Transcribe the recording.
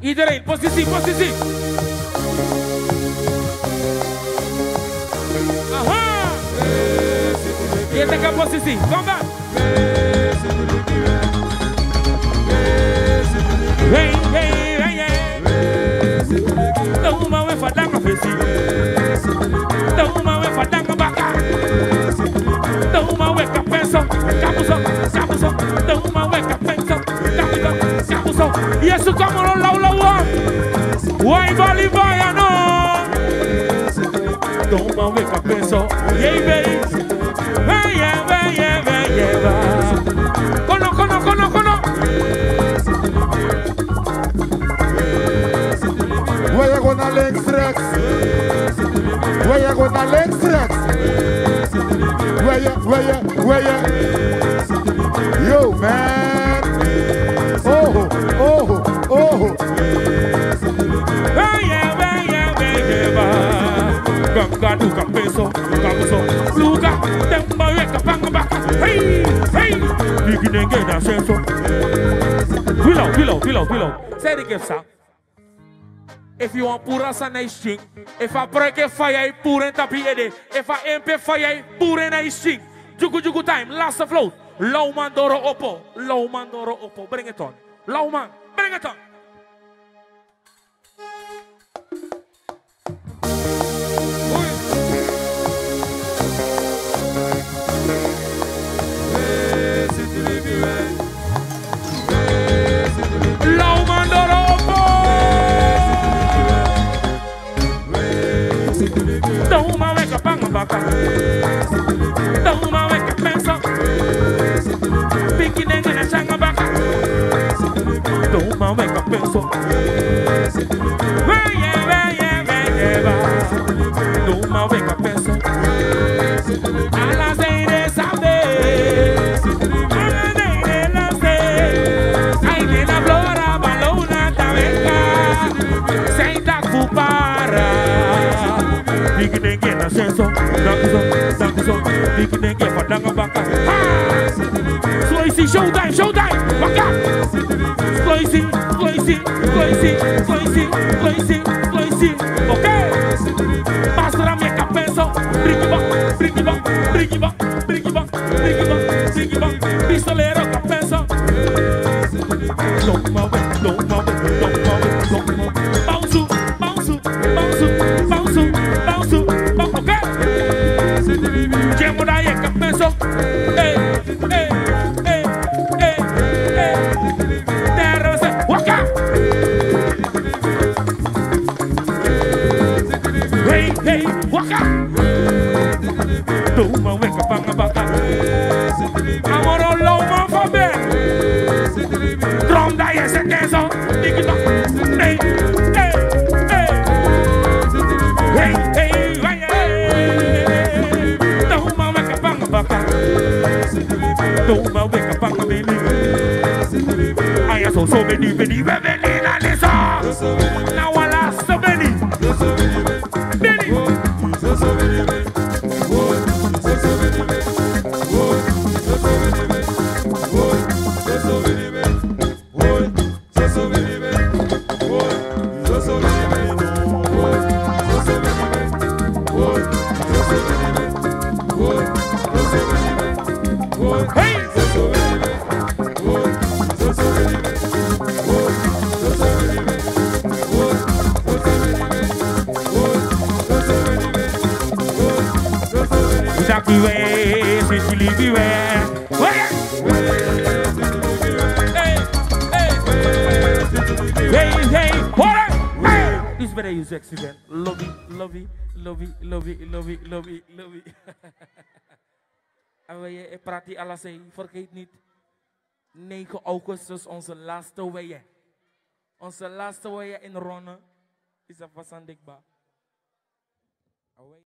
I direi, posisi, posisi. Aha. Kita ke é posisi, kombat. Hey, hey, hey, hey. Não uma uefa da profecia. Yes, come on, low, low, low. Why valley vaya no? Don't maar weer kapenso. Yeah, baby. Yeah, yeah, yeah, yeah, yeah. Kono, kono, kono, kono. Gewoon naar links, rechts. Waar je gewoon naar links, rechts. Waar je, waar je, waar je. Yo, man. Ganga duka peso, kamuso, luka, temba weka panga baka. Hey, hey. Digi na senso. Willow, willow, willow, willow. Say the gift, sir. If you want pura sa na string, if I break a fire, pura tapi ede. If I MP fire, pura na string. Jugu jugu time, last float. Low man doro oppo, low man doro oppo. Bring it on. Low man, bring it on. Baka. Don't ma weka pensa. Piki nenge na changa baka. Don't ma weka pensa. Weye, Slice, show die, show die, waka. Slice, slice, slice, slice, slice, slice, ok? Passa na minha cabeça, brigue bom, brigue bom, brigue bom, brigue bom, brigue bom, brigue bom, pistoleiro cabeça. Lomba mucho. Eh, Hey, hey, waka. Toma. Amor, lo vamos a ver. Tronda y ese queso. Toma weka panga beli. Aya so so many, many, many, na lisa. Na Leave you way. Hey, hey, hey, hey. Hey, this is better use accident. Love it, love it, love it, love it, love it, love it, love it. En wij die alles heen. Vergeet niet. 9 augustus, onze laatste weeën. Onze laatste weeën in Ronne is vast aan dikbaar.